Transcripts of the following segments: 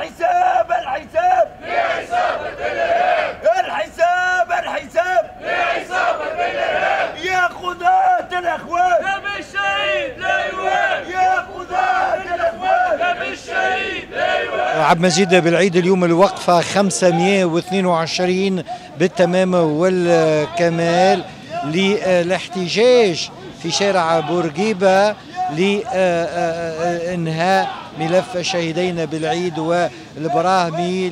الحساب الحساب. الحساب الحساب. يا قضاة الأخوان. دم الشهيد لا يوان. يا قضاة الأخوان. دم الشهيد لا يوان. عبد المجيد بالعيد اليوم الوقفة 522 بالتمام والكمال للاحتجاج في شارع بورقيبة لإنهاء ملف الشهيدين بالعيد والبراهمي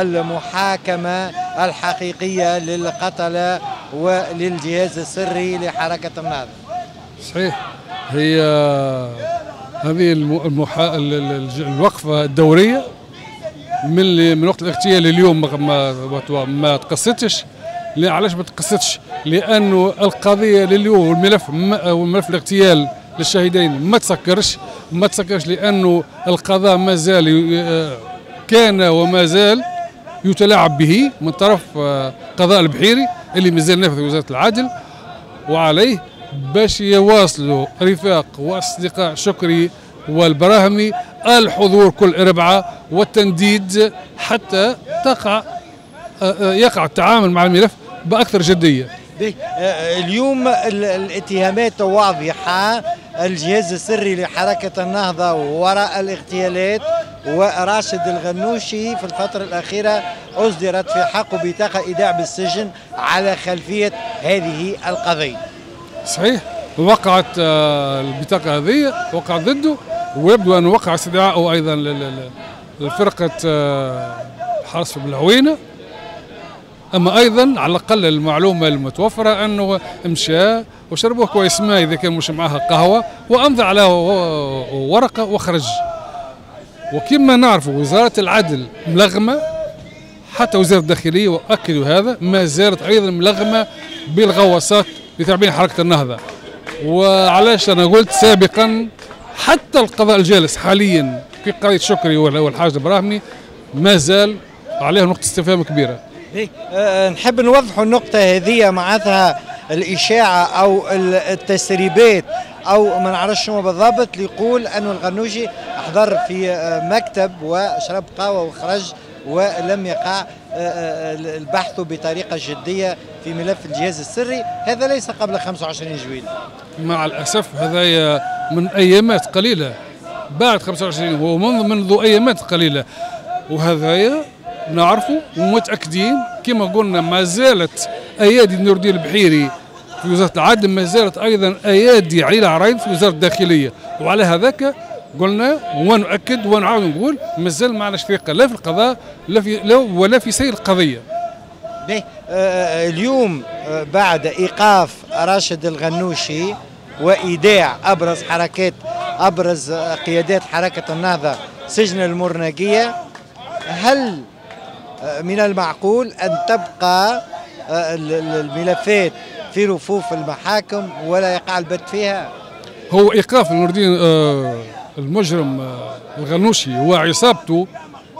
للمحاكمة الحقيقية للقتلة وللجهاز السري لحركة النهضة صحيح. هي هذه الم- المحا... الوقفة الدورية من من وقت الاغتيال اليوم ما ما, ما تقصتش لا علاش ما تقصتش لأنه القضية لليوم والملف والملف الاغتيال للشهيدين ما تسكرش. ما تسكرش لأنه القضاء ما زال ي- كان وما زال يتلاعب به من طرف آه، قضاء البحيري اللي مازال نافذ وزارة العدل وعليه باش يواصلوا رفاق وأصدقاء شكري والبراهمي الحضور كل اربعاء والتنديد حتى تقع آه، آه، يقع التعامل مع الملف بأكثر جدية. آه، اليوم ال- الاتهامات واضحة الجهاز السري لحركة النهضة وراء الاغتيالات وراشد الغنوشي في الفترة الأخيرة أصدرت في حقه بطاقة إيداع بالسجن على خلفية هذه القضية. صحيح. وقعت آه، البطاقة هذه وقعت ضده ويبدو أن وقع استدعاءه أيضا لل- لل- لفرقة آه، حرس بالهوينه أما أيضا على الأقل المعلومة المتوفرة أنه مشى وشربوه كويس ماء إذا كان مش معها قهوة وامضى على ورقة وخرج. وكما نعرف وزارة العدل ملغمة حتى وزاره الداخلية وأكدوا هذا ما زالت أيضا ملغمة بالغواصات لتعبين حركة النهضة. وعلاش أنا قلت سابقا حتى القضاء الجالس حاليا في قضية شكري والحاج البراهمي ما زال عليه نقطة استفهام كبيرة. آه، نحب نوضح النقطة هذه معناتها الإشاعة أو ال- التسريبات أو ما نعرفش شنو بالضبط اللي يقول أنه الغنوشي حضر في آه، مكتب وشرب قهوة وخرج ولم يقع آه، البحث بطريقة جدية في ملف الجهاز السري. هذا ليس قبل 25 جويل. مع الأسف هذا من أيامات قليلة بعد 25 ومنذ منذ أيامات قليلة. وهذايا نعرفوا ومتأكدين. كما قلنا ما زالت أيادي نور الدين البحيري في وزارة العدل ما زالت أيضا أيادي علي العرايد في وزارة الداخلية. وعلى هذاك قلنا ونؤكد ونعاود نقول مازال ما عندناش ثقه لا في القضاء لا في لا ولا في سير القضية. به آه، اليوم آه، بعد إيقاف راشد الغنوشي وإيداع أبرز حركات أبرز آه، قيادات حركة النهضة سجن المرنقية هل آه، من المعقول أن تبقى آه، ال- ال- الملفات في رفوف المحاكم ولا يقع البت فيها؟ هو إيقاف نور الدين آه، المجرم آه، الغنوشي وعصابته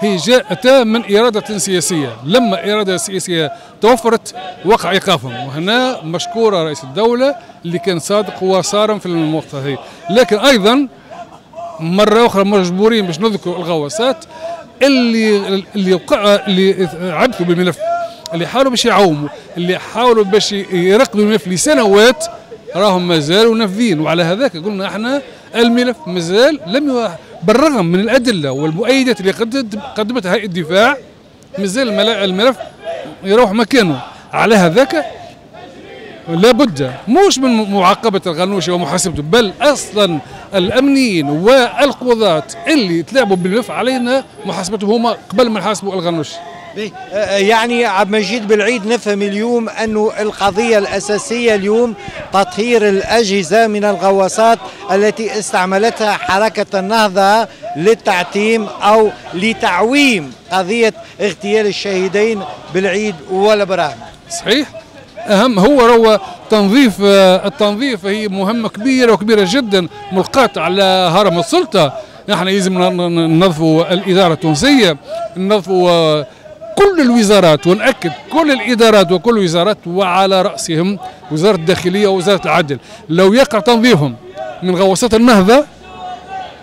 هي جاءت من إرادة سياسية. لما إرادة سياسية توفرت وقع إيقافهم. وهنا مشكورة رئيس الدولة اللي كان صادق وصارم في الوقت هذه. لكن أيضا مرة أخرى مجبورين باش نذكر الغواصات اللي اللي وقع اللي عبثوا بالملف اللي حاولوا باش يعوموا اللي حاولوا باش يرقدوا الملف لسنوات راهم مازالوا نافذين وعلى هذاك قلنا إحنا الملف مازال لم. بالرغم من الأدلة والمؤيدات اللي قدمت قدمتها هيئة الدفاع مازال الملف يروح مكانه على هذاك لابد مش من معاقبة الغنوشي ومحاسبته بل أصلا الأمنيين والقضاة اللي تلعبوا بالملف علينا محاسبتهم هما قبل ما نحاسبوا الغنوشي آه، يعني عبد المجيد بالعيد نفهم اليوم أنه القضية الأساسية اليوم تطهير الأجهزة من الغواصات التي استعملتها حركة النهضة للتعتيم أو لتعويم قضية اغتيال الشهيدين بالعيد والبراهيم صحيح؟ أهم هو هو تنظيف آه، التنظيف. هي مهمة كبيرة وكبيرة جدا ملقاة على هرم السلطة. نحن لازم ننظفوا الإدارة التونسية ننظفوا آه، كل الوزارات ونأكد كل الإدارات وكل الوزارات وعلى رأسهم وزارة الداخلية ووزارة العدل. لو يقع تنظيفهم من غواصات النهضة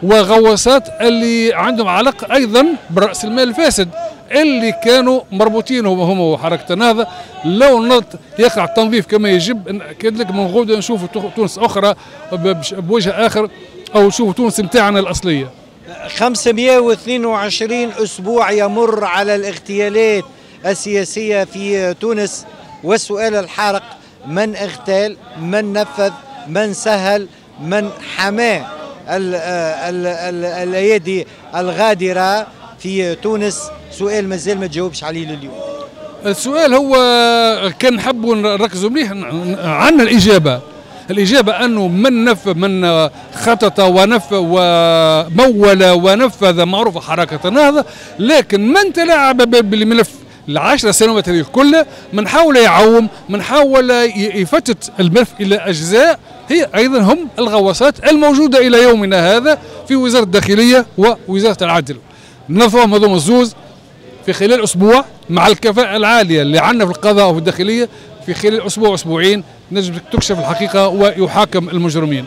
وغواصات اللي عندهم علاقة أيضا برأس المال الفاسد اللي كانوا مربوطين هم هم وحركة النهضة. لو نط يقع التنظيف كما يجب اكد لك من غدا نشوفوا تونس أخرى بوجه آخر أو نشوفوا تونس نتاعنا الأصلية. 522 أسبوع يمر على الاغتيالات السياسية في تونس والسؤال الحارق من اغتال من نفذ من سهل من حماه؟ ال- ال- ال- الأيادي الغادرة في تونس. سؤال مازال ما تجاوبش عليه لليوم. السؤال هو كان نحبوا نركزوا مليح عندنا الإجابة. الإجابة أنه من نف من خطط ونف ومول ونفذ معروف حركة النهضة لكن من تلاعب بالملف العشر سنوات هذه كلها من حاول يعوم من حاول ي- يفتت الملف إلى أجزاء هي أيضا هم الغواصات الموجودة إلى يومنا هذا في وزارة الداخلية ووزارة العدل. نظام هذوم الزوز في خلال أسبوع مع الكفاءة العالية اللي عندنا في القضاء وفي الداخلية في خلال أسبوع أسبوعين نجم تكشف الحقيقة ويحاكم المجرمين.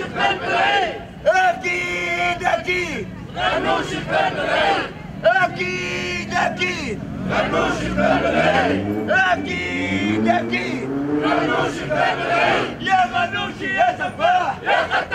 غنوش قلب العين اكيد اكيد غنوش قلب العين اكيد اكيد اكيد اكيد غنوش قلب العين يا غنوشي يا سفاح يا قتل